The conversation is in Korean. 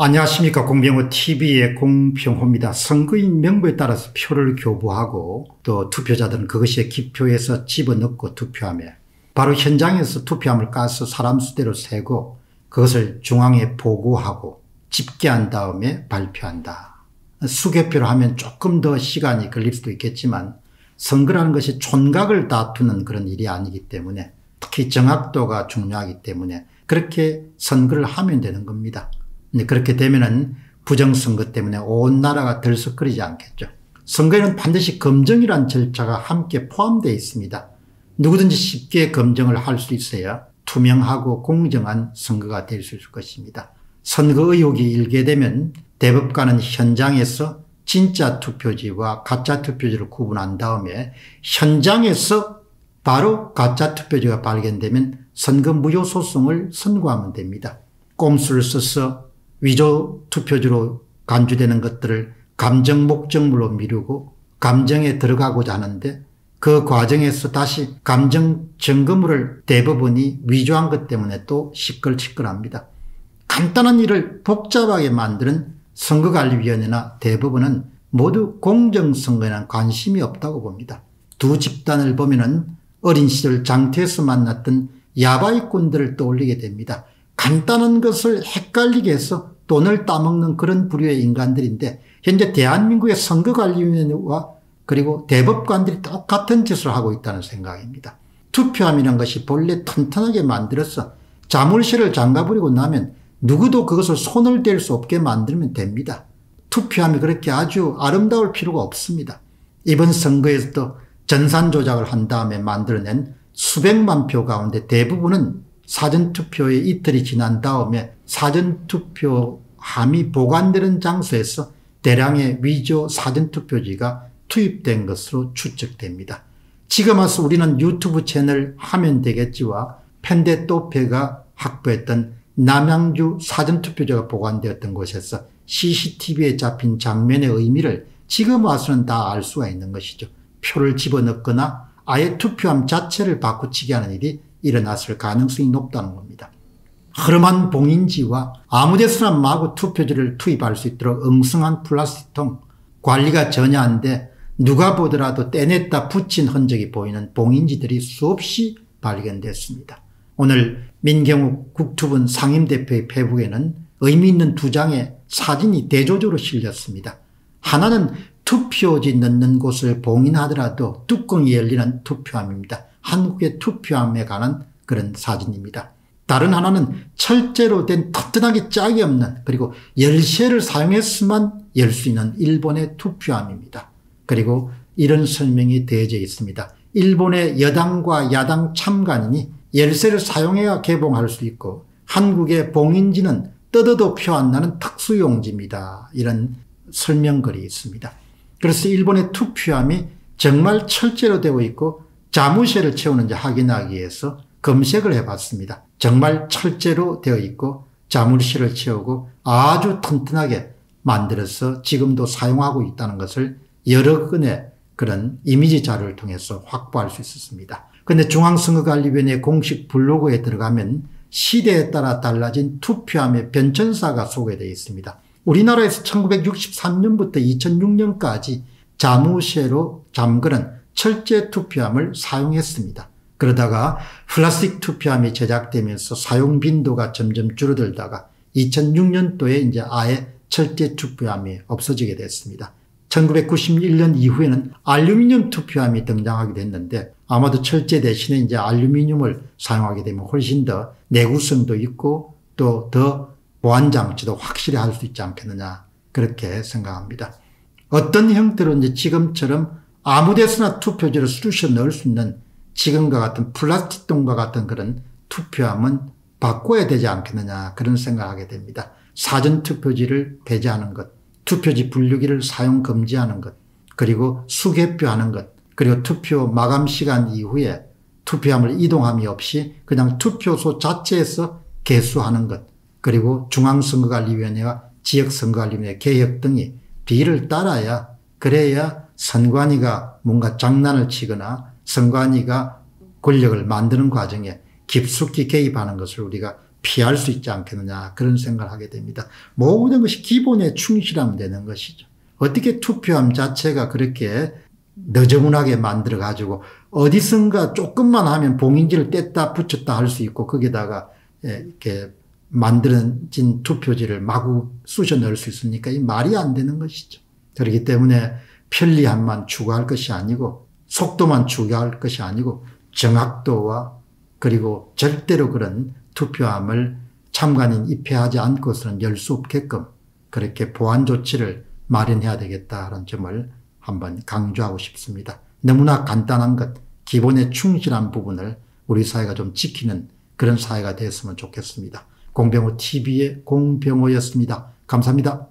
안녕하십니까 공병호 TV의 공병호입니다. 선거인 명부에 따라서 표를 교부하고 또 투표자들은 그것이 기표에서 집어넣고 투표하며 바로 현장에서 투표함을 까서 사람 수대로 세고 그것을 중앙에 보고하고 집계한 다음에 발표한다. 수개표를 하면 조금 더 시간이 걸릴 수도 있겠지만 선거라는 것이 촌각을 다투는 그런 일이 아니기 때문에 특히 정확도가 중요하기 때문에 그렇게 선거를 하면 되는 겁니다. 그렇게 되면은 부정선거 때문에 온 나라가 들썩거리지 않겠죠. 선거에는 반드시 검증이란 절차가 함께 포함되어 있습니다. 누구든지 쉽게 검증을 할 수 있어야 투명하고 공정한 선거가 될 수 있을 것입니다. 선거 의혹이 일게 되면 대법관은 현장에서 진짜 투표지와 가짜 투표지를 구분한 다음에 현장에서 바로 가짜 투표지가 발견되면 선거 무효 소송을 선고하면 됩니다. 꼼수를 써서 위조 투표지로 간주되는 것들을 감정 목적물로 미루고 감정에 들어가고자 하는데 그 과정에서 다시 감정 증거물을 대부분이 위조한 것 때문에 또 시끌시끌합니다. 간단한 일을 복잡하게 만드는 선거관리위원회나 대부분은 모두 공정선거에는 관심이 없다고 봅니다. 두 집단을 보면 어린 시절 장터에서 만났던 야바이꾼들을 떠올리게 됩니다. 간단한 것을 헷갈리게 해서 돈을 따먹는 그런 부류의 인간들인데 현재 대한민국의 선거관리위원회와 그리고 대법관들이 똑같은 짓을 하고 있다는 생각입니다. 투표함이란 것이 본래 튼튼하게 만들어서 자물쇠를 잠가버리고 나면 누구도 그것을 손을 댈 수 없게 만들면 됩니다. 투표함이 그렇게 아주 아름다울 필요가 없습니다. 이번 선거에서도 전산 조작을 한 다음에 만들어낸 수백만 표 가운데 대부분은 사전투표에 이틀이 지난 다음에 사전투표함이 보관되는 장소에서 대량의 위조 사전투표지가 투입된 것으로 추측됩니다. 지금 와서 우리는 유튜브 채널 하면 되겠지와 펜데토페가 확보했던 남양주 사전투표지가 보관되었던 곳에서 CCTV에 잡힌 장면의 의미를 지금 와서는 다 알 수가 있는 것이죠. 표를 집어넣거나 아예 투표함 자체를 바꾸치게 하는 일이 일어났을 가능성이 높다는 겁니다. 흐름한 봉인지와 아무데서나 마구 투표지를 투입할 수 있도록 엉성한 플라스틱통 관리가 전혀 안 돼 누가 보더라도 떼냈다 붙인 흔적이 보이는 봉인지들이 수없이 발견됐습니다. 오늘 민경욱 국투분 상임대표의 페북에는 의미 있는 두 장의 사진이 대조적으로 실렸습니다. 하나는 투표지 넣는 곳을 봉인하더라도 뚜껑이 열리는 투표함입니다. 한국의 투표함에 관한 그런 사진입니다. 다른 하나는 철제로 된 튼튼하게 짝이 없는 그리고 열쇠를 사용했으면 열수 있는 일본의 투표함입니다. 그리고 이런 설명이 되어져 있습니다. 일본의 여당과 야당 참관인이 열쇠를 사용해야 개봉할 수 있고 한국의 봉인지는 뜯어도 표 안 나는 특수용지입니다. 이런 설명글이 있습니다. 그래서 일본의 투표함이 정말 철제로 되어 있고 자무실을 채우는지 확인하기 위해서 검색을 해봤습니다. 정말 철제로 되어 있고 자물실을 채우고 아주 튼튼하게 만들어서 지금도 사용하고 있다는 것을 여러 건의 그런 이미지 자료를 통해서 확보할 수 있었습니다. 그런데 중앙선거관리위원회 공식 블로그에 들어가면 시대에 따라 달라진 투표함의 변천사가 소개되어 있습니다. 우리나라에서 1963년부터 2006년까지 자무쇠로 잠그는 철제 투표함을 사용했습니다. 그러다가 플라스틱 투표함이 제작되면서 사용 빈도가 점점 줄어들다가 2006년도에 이제 아예 철제 투표함이 없어지게 됐습니다. 1991년 이후에는 알루미늄 투표함이 등장하게 됐는데 아마도 철제 대신에 이제 알루미늄을 사용하게 되면 훨씬 더 내구성도 있고 또 더 보안 장치도 확실히 할 수 있지 않겠느냐 그렇게 생각합니다. 어떤 형태로 이제 지금처럼 아무 데서나 투표지를 쑤셔 넣을 수 있는 지금과 같은 플라스틱 동과 같은 그런 투표함은 바꿔야 되지 않겠느냐 그런 생각하게 됩니다. 사전 투표지를 배제하는 것, 투표지 분류기를 사용 금지하는 것, 그리고 수개표하는 것, 그리고 투표 마감 시간 이후에 투표함을 이동함이 없이 그냥 투표소 자체에서 개수하는 것, 그리고 중앙선거관리위원회와 지역선거관리위원회 개혁 등이 비를 따라야 그래야 선관위가 뭔가 장난을 치거나 선관위가 권력을 만드는 과정에 깊숙이 개입하는 것을 우리가 피할 수 있지 않겠느냐 그런 생각을 하게 됩니다. 모든 것이 기본에 충실하면 되는 것이죠. 어떻게 투표함 자체가 그렇게 너저분하게 만들어 가지고 어디선가 조금만 하면 봉인지를 뗐다 붙였다 할 수 있고 거기다가 예, 이렇게 만들어진 투표지를 마구 쑤셔 넣을 수 있으니까 이 말이 안 되는 것이죠. 그렇기 때문에 편리함만 추구할 것이 아니고 속도만 추구할 것이 아니고 정확도와 그리고 절대로 그런 투표함을 참관인 입회하지 않고서는 열 수 없게끔 그렇게 보안 조치를 마련해야 되겠다는 점을 한번 강조하고 싶습니다. 너무나 간단한 것, 기본에 충실한 부분을 우리 사회가 좀 지키는 그런 사회가 됐으면 좋겠습니다. 공병호 TV의 공병호였습니다. 감사합니다.